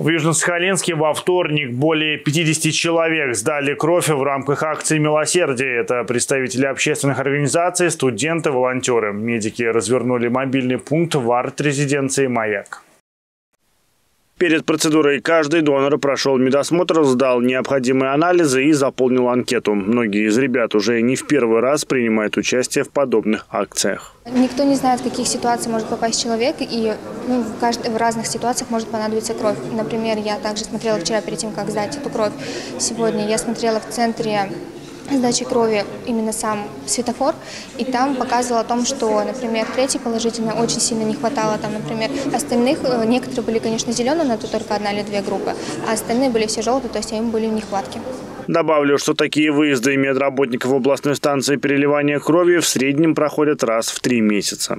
В Южно-Сахалинске во вторник более 50 человек сдали кровь в рамках акции «Милосердие». Это представители общественных организаций, студенты, волонтеры. Медики развернули мобильный пункт в арт-резиденции «Маяк». Перед процедурой каждый донор прошел медосмотр, сдал необходимые анализы и заполнил анкету. Многие из ребят уже не в первый раз принимают участие в подобных акциях. Никто не знает, в каких ситуациях может попасть человек, и ну, в, кажд... в разных ситуациях может понадобиться кровь. Например, я также смотрела вчера перед тем, как сдать эту кровь. Сегодня я смотрела в центре сдачи крови именно сам светофор, и там показывал о том, что, например, третий положительно очень сильно не хватало, там, например, остальных, э, некоторые были, конечно, зеленые, но это только одна или две группы, а остальные были все желтые, то есть им были в нехватке. Добавлю, что такие выезды медработников областной станции переливания крови в среднем проходят раз в три месяца.